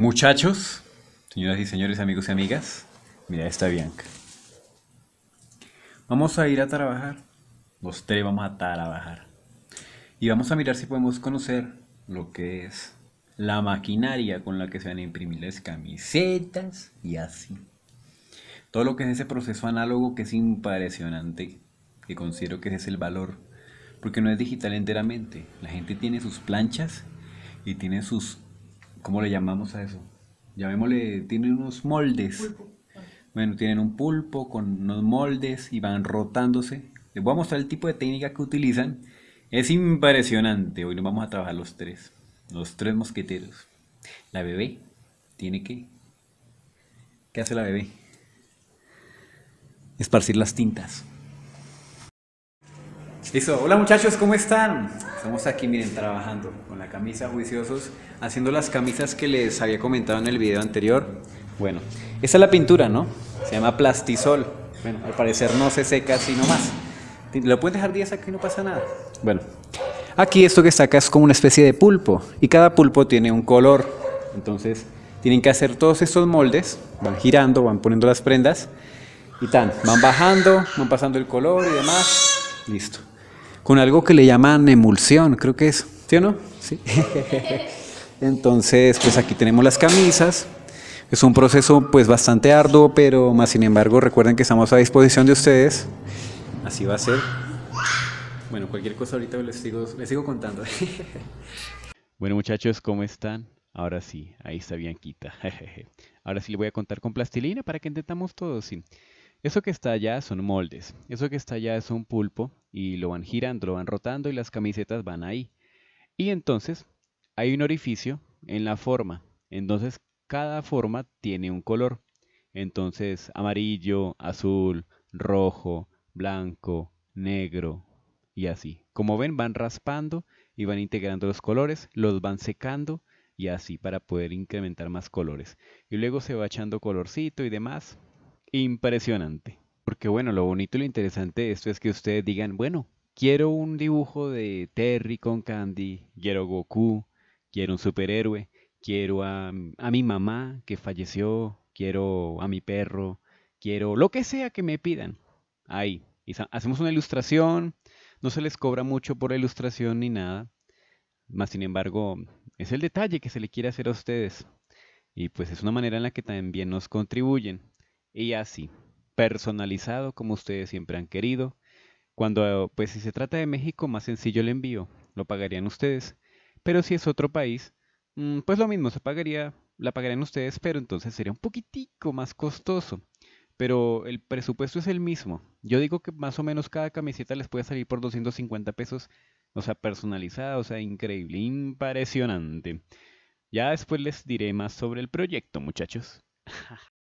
Muchachos, señoras y señores, amigos y amigas, mira esta Bianca. Vamos a ir a trabajar. Los tres vamos a trabajar. Y vamos a mirar si podemos conocer lo que es la maquinaria con la que se van a imprimir las camisetas y así. Todo lo que es ese proceso análogo que es impresionante, que considero que ese es el valor, porque no es digital enteramente. La gente tiene sus planchas y tiene sus ¿Cómo le llamamos a eso? Llamémosle, tienen unos moldes. Bueno, tienen un pulpo con unos moldes y van rotándose. Les voy a mostrar el tipo de técnica que utilizan. Es impresionante. Hoy nos vamos a trabajar los tres. Los tres mosqueteros. La bebé tiene que... ¿Qué hace la bebé? Esparcir las tintas. Listo. Hola muchachos, ¿cómo están? Estamos aquí, miren, trabajando con la camisa juiciosos, haciendo las camisas que les había comentado en el video anterior. Bueno, esta es la pintura, ¿no? Se llama plastisol. Bueno, al parecer no se seca así nomás. Lo pueden dejar días aquí, no pasa nada. Bueno, aquí esto que está acá es como una especie de pulpo y cada pulpo tiene un color. Entonces, tienen que hacer todos estos moldes, van girando, van poniendo las prendas y tan, van bajando, van pasando el color y demás. Listo con algo que le llaman emulsión, creo que es, ¿sí o no? Sí. Entonces, pues aquí tenemos las camisas. Es un proceso pues bastante arduo, pero más sin embargo recuerden que estamos a disposición de ustedes. Así va a ser. Bueno, cualquier cosa ahorita les sigo, les sigo contando. bueno muchachos, ¿cómo están? Ahora sí, ahí está Bianquita. Ahora sí le voy a contar con plastilina para que intentamos todo, sí. Eso que está allá son moldes, eso que está allá es un pulpo y lo van girando, lo van rotando y las camisetas van ahí. Y entonces hay un orificio en la forma, entonces cada forma tiene un color. Entonces amarillo, azul, rojo, blanco, negro y así. Como ven van raspando y van integrando los colores, los van secando y así para poder incrementar más colores. Y luego se va echando colorcito y demás impresionante. Porque bueno, lo bonito y lo interesante de esto es que ustedes digan, bueno, quiero un dibujo de Terry con Candy, quiero Goku, quiero un superhéroe, quiero a, a mi mamá que falleció, quiero a mi perro, quiero lo que sea que me pidan. Ahí, y hacemos una ilustración, no se les cobra mucho por la ilustración ni nada. Más sin embargo, es el detalle que se le quiere hacer a ustedes. Y pues es una manera en la que también nos contribuyen y así, personalizado como ustedes siempre han querido. Cuando, pues si se trata de México, más sencillo el envío, lo pagarían ustedes. Pero si es otro país, mm, pues lo mismo, se pagaría, la pagarían ustedes, pero entonces sería un poquitico más costoso. Pero el presupuesto es el mismo. Yo digo que más o menos cada camiseta les puede salir por 250 pesos, o sea, personalizada, o sea, increíble, impresionante. Ya después les diré más sobre el proyecto, muchachos.